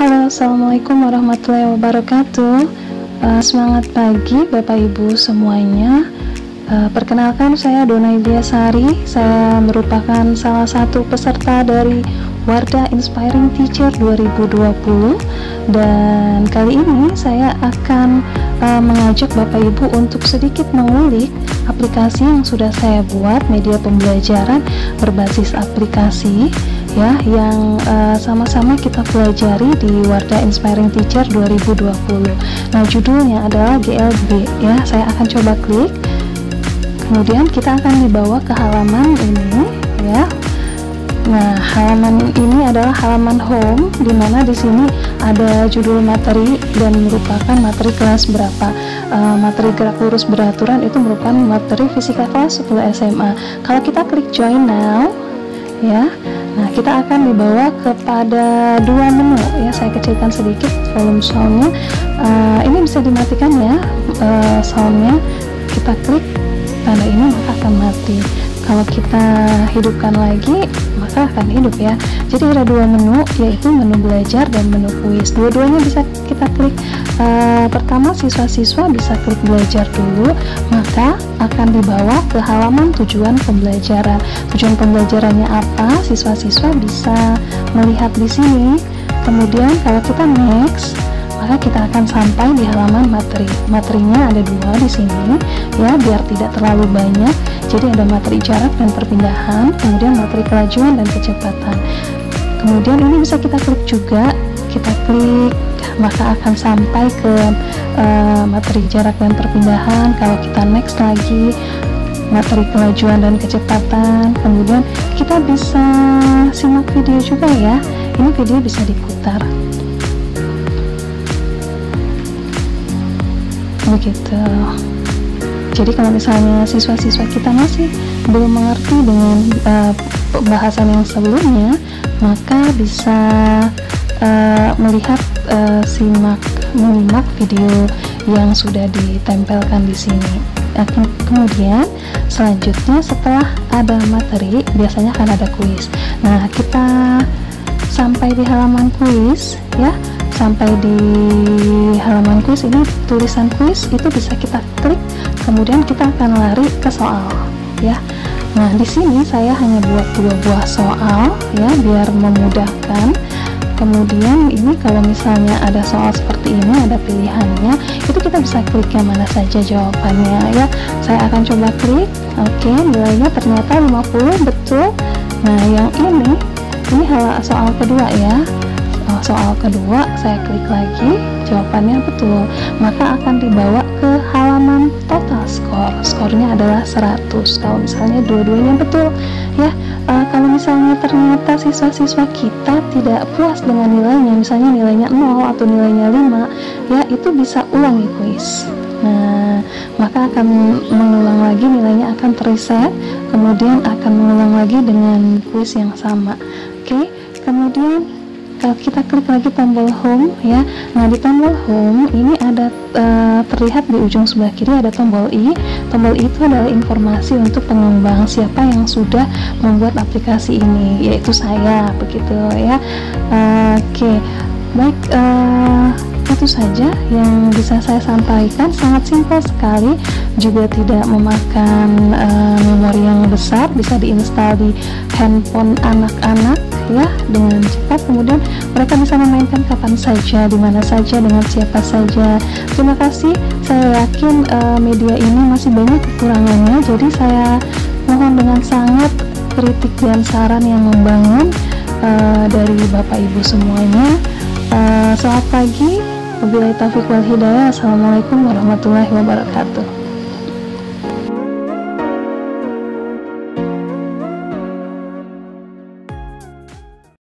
Halo, Assalamualaikum warahmatullahi wabarakatuh. Uh, semangat pagi Bapak Ibu semuanya. Uh, perkenalkan saya Dona Sari. Saya merupakan salah satu peserta dari Wardah Inspiring Teacher 2020 dan kali ini saya akan uh, mengajak Bapak Ibu untuk sedikit mengulik aplikasi yang sudah saya buat media pembelajaran berbasis aplikasi ya yang eh, sama-sama uh, kita pelajari di Wardah Inspiring Teacher 2020. Nah, judulnya adalah GLB ya. Saya akan coba klik. Kemudian kita akan dibawa ke halaman ini ya. Nah, halaman ini adalah halaman home di mana di sini ada judul materi dan merupakan materi kelas berapa. Uh, materi gerak lurus beraturan itu merupakan materi fisika kelas 10 SMA. Kalau kita klik join now ya Nah, kita akan dibawa kepada dua menu ya. Saya kecilkan sedikit volume soundnya. Uh, ini bisa dimatikan ya uh, soundnya. Kita klik tanda ini maka akan mati. Kalau kita hidupkan lagi maka akan hidup ya. Jadi ada dua menu yaitu menu belajar dan menu kuis. Dua-duanya bisa kita klik. Uh, pertama siswa-siswa bisa klik belajar dulu, maka akan dibawa ke halaman tujuan pembelajaran. Tujuan pembelajarannya apa? Siswa-siswa bisa melihat di sini. Kemudian kalau kita next, maka kita akan sampai di halaman materi. Materinya ada dua di sini, ya biar tidak terlalu banyak. Jadi ada materi jarak dan perpindahan, kemudian materi kelajuan dan kecepatan. Kemudian ini bisa kita klik juga, kita klik maka akan sampai ke uh, materi jarak dan perpindahan kalau kita next lagi materi kelajuan dan kecepatan kemudian kita bisa simak video juga ya ini video bisa diputar begitu jadi kalau misalnya siswa-siswa kita masih belum mengerti dengan uh, pembahasan yang sebelumnya maka bisa uh, melihat uh, simak menyimak video yang sudah ditempelkan di sini. Nah, kemudian selanjutnya setelah ada materi biasanya akan ada kuis. Nah, kita sampai di halaman kuis ya. Sampai di halaman kuis ini tulisan kuis itu bisa kita klik, kemudian kita akan lari ke soal ya. Nah, di sini saya hanya buat dua buah soal ya biar memudahkan. Kemudian ini kalau misalnya ada soal seperti ini ada pilihannya itu kita bisa klik yang mana saja jawabannya ya. Saya akan coba klik oke nilainya ternyata 50 betul. Nah yang ini ini soal kedua ya soal kedua saya klik lagi. Jawabannya betul. Maka akan dibawa ke halaman total skor. Skornya adalah 100 kalau misalnya dua-duanya betul ya uh, kalau misalnya ternyata siswa-siswa kita tidak puas dengan nilainya misalnya nilainya 0 atau nilainya 5 ya itu bisa ulangi kuis. Nah maka akan mengulang lagi nilainya akan terreset kemudian akan mengulang lagi dengan kuis yang sama. Oke kemudian kalau kita klik lagi tombol home ya. Nah di tombol home ini ada uh, terlihat di ujung sebelah kiri ada tombol i. Tombol i itu adalah informasi untuk pengembang siapa yang sudah membuat aplikasi ini yaitu saya begitu ya. Uh, oke. Okay. baik itu saja yang bisa saya sampaikan. Sangat simpel sekali juga tidak memakan uh, memori yang besar bisa diinstal di handphone anak-anak ya dengan cepat. Kemudian mereka bisa memainkan kapan saja di mana saja dengan siapa saja. Terima kasih. Saya yakin uh, media ini masih banyak kekurangannya. Jadi saya mohon dengan sangat kritik dan saran yang membangun uh, dari Bapak Ibu semuanya. Uh, selamat pagi Wabillahi taufiq wal hidayah. Assalamualaikum warahmatullahi wabarakatuh.